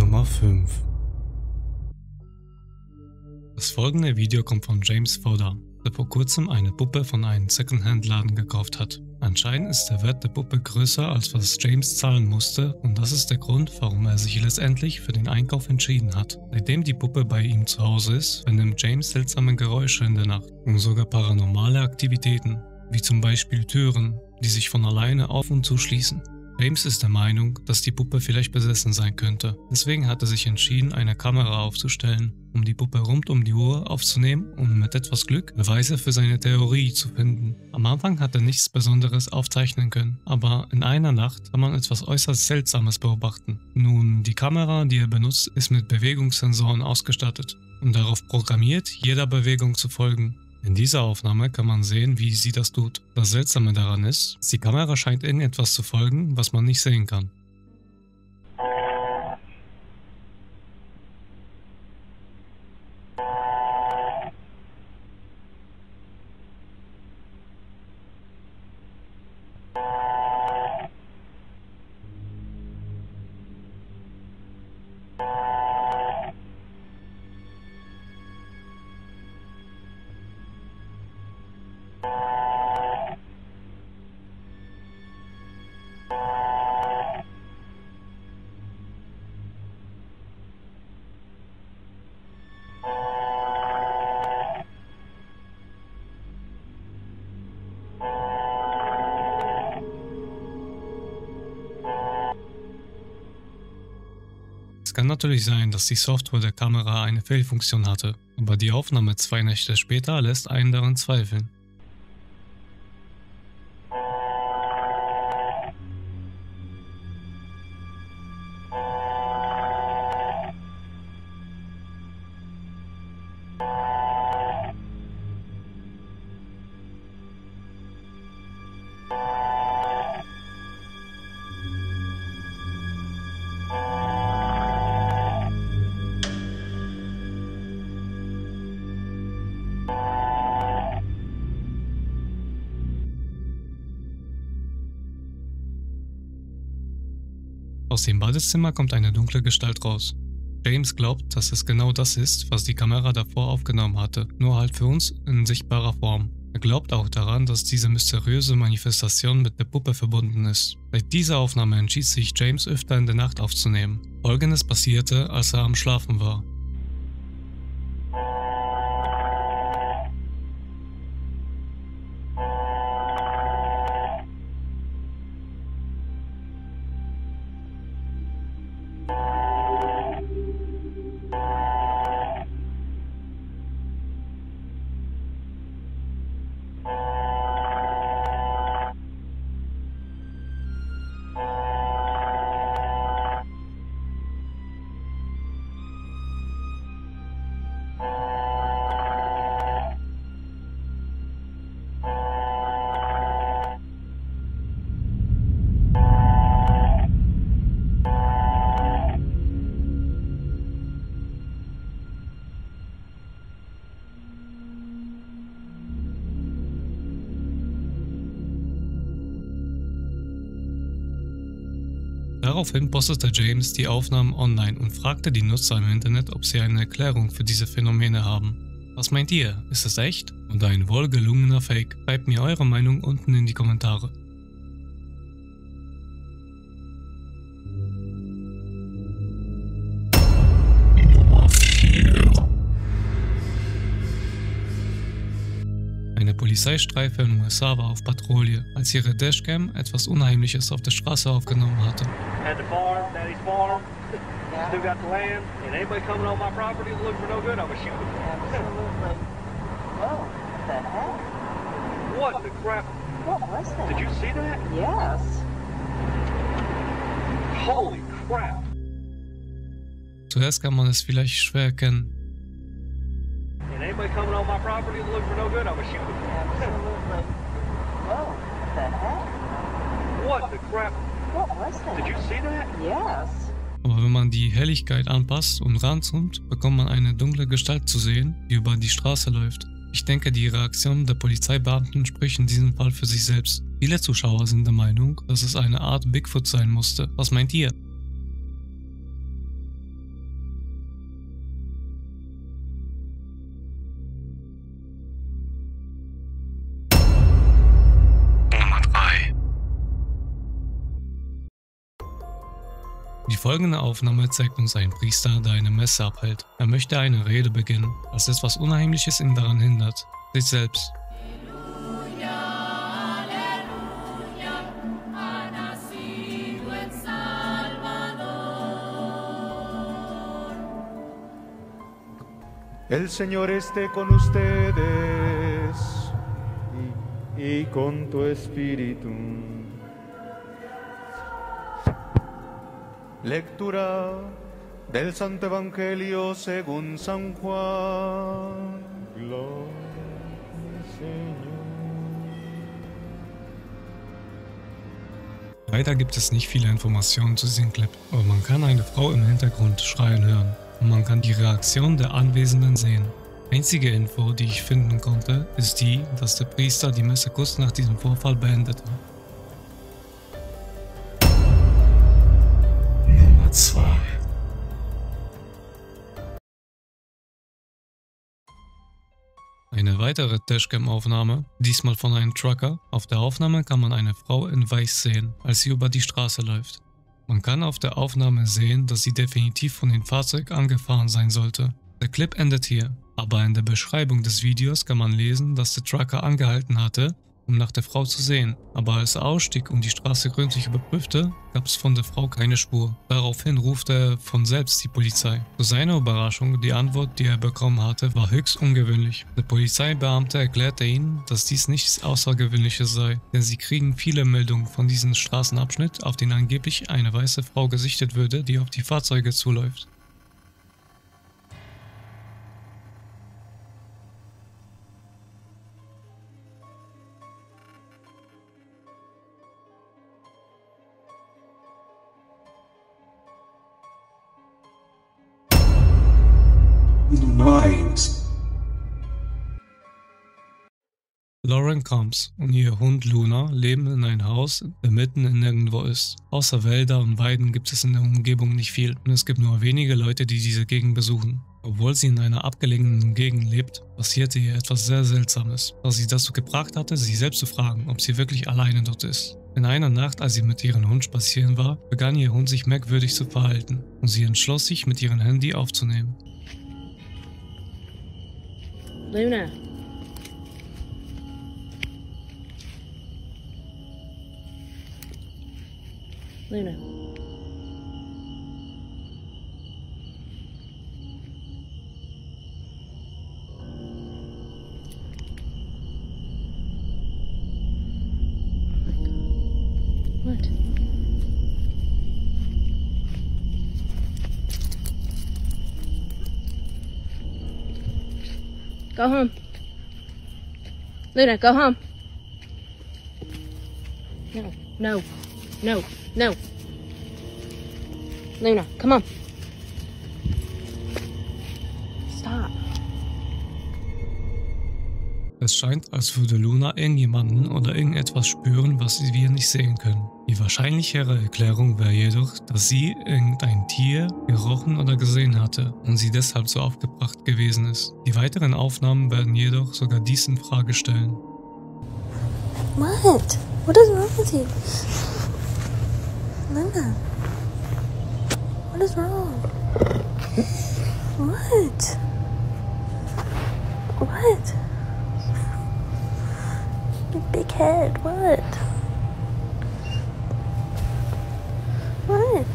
Nummer 5 Das folgende Video kommt von James Fodder, der vor kurzem eine Puppe von einem Secondhand-Laden gekauft hat. Anscheinend ist der Wert der Puppe größer, als was James zahlen musste und das ist der Grund, warum er sich letztendlich für den Einkauf entschieden hat. Seitdem die Puppe bei ihm zu Hause ist, vernimmt James seltsame Geräusche in der Nacht und sogar paranormale Aktivitäten, wie zum Beispiel Türen, die sich von alleine auf und zuschließen. James ist der Meinung, dass die Puppe vielleicht besessen sein könnte. Deswegen hat er sich entschieden, eine Kamera aufzustellen, um die Puppe rund um die Uhr aufzunehmen und mit etwas Glück Beweise für seine Theorie zu finden. Am Anfang hat er nichts Besonderes aufzeichnen können, aber in einer Nacht kann man etwas äußerst Seltsames beobachten. Nun, die Kamera, die er benutzt, ist mit Bewegungssensoren ausgestattet und darauf programmiert, jeder Bewegung zu folgen. In dieser Aufnahme kann man sehen, wie sie das tut. Das Seltsame daran ist, die Kamera scheint irgendetwas zu folgen, was man nicht sehen kann. Es kann natürlich sein, dass die Software der Kamera eine Fehlfunktion hatte, aber die Aufnahme zwei Nächte später lässt einen daran zweifeln. Aus dem Badezimmer kommt eine dunkle Gestalt raus. James glaubt, dass es genau das ist, was die Kamera davor aufgenommen hatte, nur halt für uns in sichtbarer Form. Er glaubt auch daran, dass diese mysteriöse Manifestation mit der Puppe verbunden ist. Seit dieser Aufnahme entschied sich James öfter in der Nacht aufzunehmen. Folgendes passierte, als er am Schlafen war. Daraufhin postete James die Aufnahmen online und fragte die Nutzer im Internet, ob sie eine Erklärung für diese Phänomene haben. Was meint ihr? Ist es echt? Oder ein wohlgelungener Fake? Schreibt mir eure Meinung unten in die Kommentare. Polizeistreife in den USA war auf Patrouille, als ihre Dashcam etwas Unheimliches auf der Straße aufgenommen hatte. What the heck? What the crap? What was that? Did you see that? Yes. Holy crap! Zuerst kann man es vielleicht schwer erkennen. Property looking for no good, I'm shoot them. Absolutely. Whoa, what the heck? What the crap? What was that? Did you see that? Yes. Aber wenn man die Helligkeit anpasst und ranzoomt, bekommt man eine dunkle Gestalt zu sehen, die über die Straße läuft. Ich denke, die Reaktion der Polizeibeamten spricht in diesem Fall für sich selbst. Viele Zuschauer sind der Meinung, dass es eine Art Bigfoot sein musste. Was meint ihr? Folgende Aufnahme zeigt uns einen Priester, der eine Messe abhält. Er möchte eine Rede beginnen, als etwas Unheimliches ihn daran hindert. Sich selbst. El Señor esté con ustedes y, y con tu espíritu. Lectura del Santo Evangelio según San Juan. Gloria Señor. Leider gibt es nicht viele Informationen zu diesem Clip, aber man kann eine Frau im Hintergrund schreien hören und man kann die Reaktion der Anwesenden sehen. Einzige Info, die ich finden konnte, ist die, dass der Priester die Messe kurz nach diesem Vorfall beendete. 2. Eine weitere Dashcam-Aufnahme, diesmal von einem Trucker. Auf der Aufnahme kann man eine Frau in Weiß sehen, als sie über die Straße läuft. Man kann auf der Aufnahme sehen, dass sie definitiv von dem Fahrzeug angefahren sein sollte. Der Clip endet hier, aber in der Beschreibung des Videos kann man lesen, dass der Trucker angehalten hatte, um nach der Frau zu sehen, aber als er ausstieg und die Straße gründlich überprüfte, gab es von der Frau keine Spur. Daraufhin rufte er von selbst die Polizei. Zu seiner Überraschung, die Antwort, die er bekommen hatte, war höchst ungewöhnlich. Der Polizeibeamte erklärte ihnen, dass dies nichts Außergewöhnliches sei, denn sie kriegen viele Meldungen von diesem Straßenabschnitt, auf den angeblich eine weiße Frau gesichtet würde, die auf die Fahrzeuge zuläuft. 1. Lauren Combs und ihr Hund Luna leben in einem Haus, der mitten in nirgendwo ist. Außer Wälder und Weiden gibt es in der Umgebung nicht viel und es gibt nur wenige Leute, die diese Gegend besuchen. Obwohl sie in einer abgelegenen Gegend lebt, passierte ihr etwas sehr Seltsames, was sie dazu gebracht hatte, sich selbst zu fragen, ob sie wirklich alleine dort ist. In einer Nacht, als sie mit ihrem Hund spazieren war, begann ihr Hund sich merkwürdig zu verhalten und sie entschloss sich, mit ihrem Handy aufzunehmen. Luna. Luna. Go home. Luna, go home. No, no, no, no. Luna, come on. Es scheint, als würde Luna irgendjemanden oder irgendetwas spüren, was wir nicht sehen können. Die wahrscheinlichere Erklärung wäre jedoch, dass sie irgendein Tier gerochen oder gesehen hatte und sie deshalb so aufgebracht gewesen ist. Die weiteren Aufnahmen werden jedoch sogar dies in Frage stellen. What? What is wrong with you? Luna. What is wrong? What? What? Head. What? What?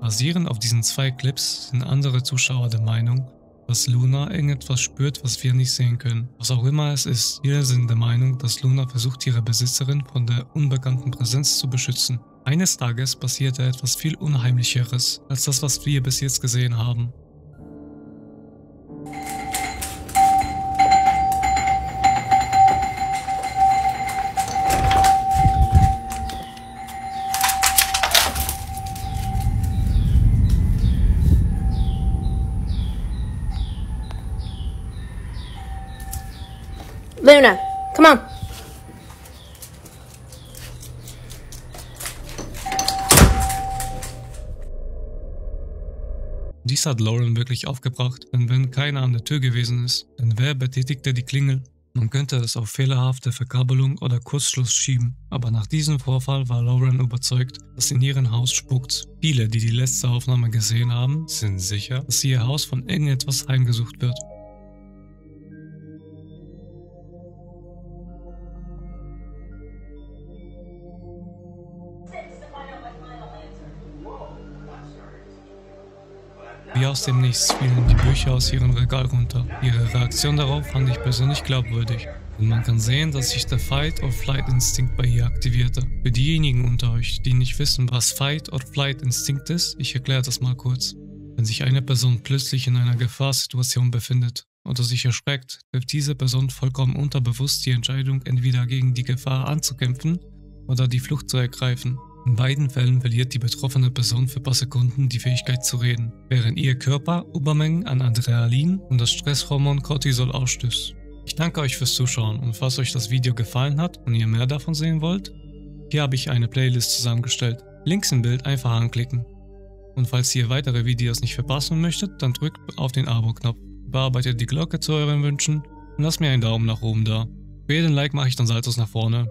Basierend auf diesen zwei Clips sind andere Zuschauer der Meinung, dass Luna irgendetwas spürt, was wir nicht sehen können. Was auch immer es ist, viele sind der Meinung, dass Luna versucht, ihre Besitzerin von der unbekannten Präsenz zu beschützen. Eines Tages passierte etwas viel Unheimlicheres als das, was wir bis jetzt gesehen haben. Luna, Dies hat Lauren wirklich aufgebracht, denn wenn keiner an der Tür gewesen ist, dann wer betätigte die Klingel? Man könnte es auf fehlerhafte Verkabelung oder Kurzschluss schieben, aber nach diesem Vorfall war Lauren überzeugt, dass in ihrem Haus spukt. Viele, die die letzte Aufnahme gesehen haben, sind sicher, dass ihr Haus von irgendetwas heimgesucht wird. Aus dem Nichts fielen die Bücher aus ihrem Regal runter. Ihre Reaktion darauf fand ich persönlich glaubwürdig. Und man kann sehen, dass sich der Fight-or-Flight-Instinkt bei ihr aktivierte. Für diejenigen unter euch, die nicht wissen, was Fight-or-Flight-Instinkt ist, ich erkläre das mal kurz. Wenn sich eine Person plötzlich in einer Gefahrsituation befindet oder sich erschreckt, trifft diese Person vollkommen unterbewusst die Entscheidung, entweder gegen die Gefahr anzukämpfen oder die Flucht zu ergreifen. In beiden Fällen verliert die betroffene Person für paar Sekunden die Fähigkeit zu reden, während ihr Körper Übermengen an Adrenalin und das Stresshormon Cortisol ausstößt. Ich danke euch fürs Zuschauen und falls euch das Video gefallen hat und ihr mehr davon sehen wollt, hier habe ich eine Playlist zusammengestellt. Links im Bild einfach anklicken. Und falls ihr weitere Videos nicht verpassen möchtet, dann drückt auf den Abo-Knopf, bearbeitet die Glocke zu euren Wünschen und lasst mir einen Daumen nach oben da. Für jeden Like mache ich dann Saltos nach vorne.